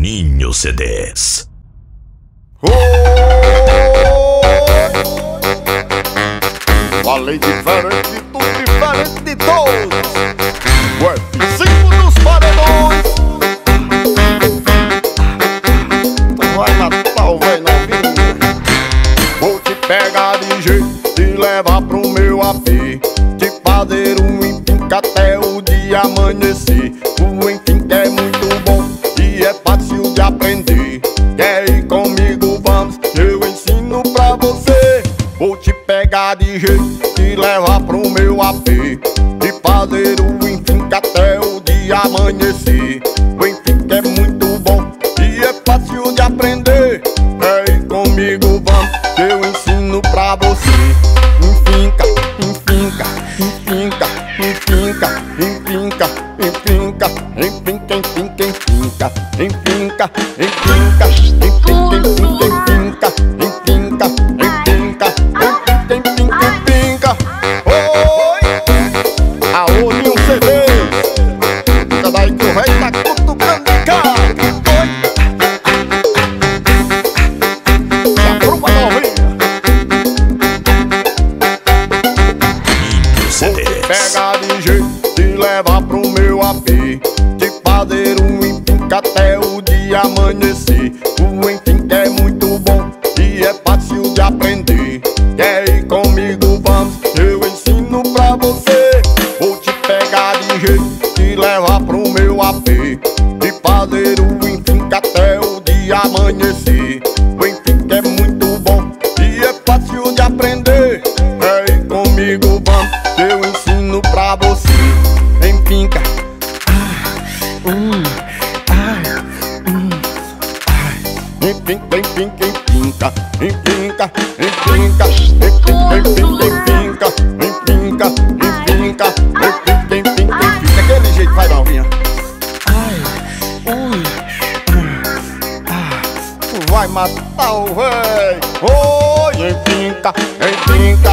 Toninho CDs. Oh! Falei diferente tudo, diferente de todos. O F5 dos paredões. Tu vai matar o velho novinho. Vou te pegar de jeito, te levar pro meu AP. Te fazer um empinca até o dia amanhecer. O empinca é muito bom e é fácil de aprender. Quer ir comigo? Vamos, eu ensino pra você. Vou te pegar de jeito, te levar pro meu AP. Te fazer o empinca até o dia amanhecer. O empinca é muito bom e é fácil de aprender. Quer ir comigo? Vamos, eu ensino pra você. Enfinca, enfinca, enfinca, enfinca, enfinca, enfinca, enfinca, enfinca, enfinca, enfinca, enfinca, enfinca, enfinca, enfinca. Oi! Aô, Ninho CD! Fica daí que o rei tá cutucando cá! Oi! E a turma novinha! Pegar de jeito, te levar pro até o dia amanhecer. O empinca é muito bom e é fácil de aprender. Quer ir comigo? Vamos, eu ensino pra você. Vou te pegar de jeito, te levar pro meu AP. Te fazer o empinca até o dia amanhecer. O empinca é muito bom e é fácil de aprender. Quer ir comigo? Vamos, eu ensino pra você Empinca Empinca, empinca, empinca, empinca, empinca, empinca, empinca, empinca, empinca, empinca, empinca, empinca, empinca, aquele jeito vai novinha. Tu vai matar o rei. Oi, empinca, empinca,